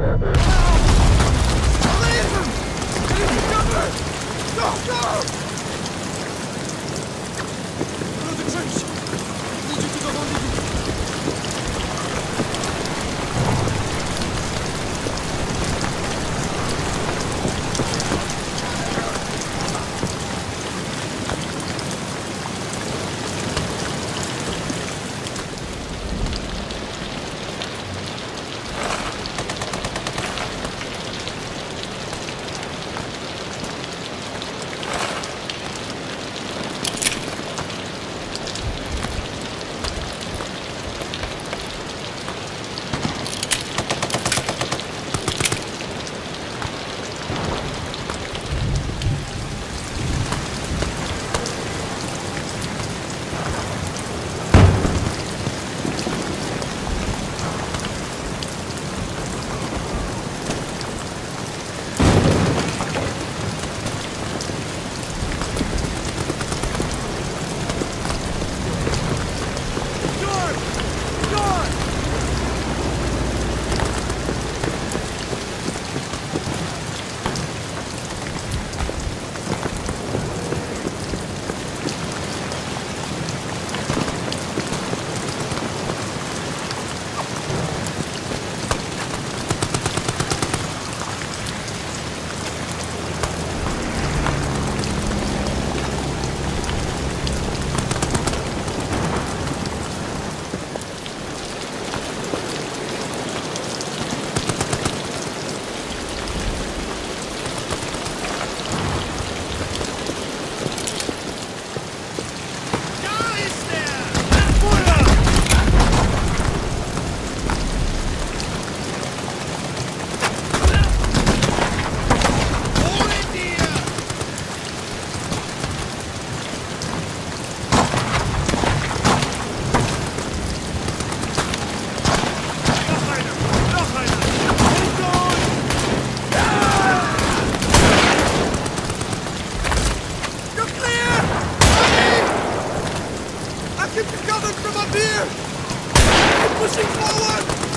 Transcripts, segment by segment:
Yeah. Here! Keep pushing forward!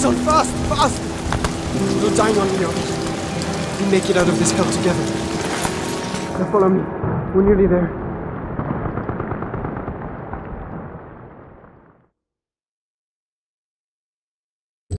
Leon, fast, fast! No time on Leon. We make it out of this hell together. Now follow me. We're nearly there.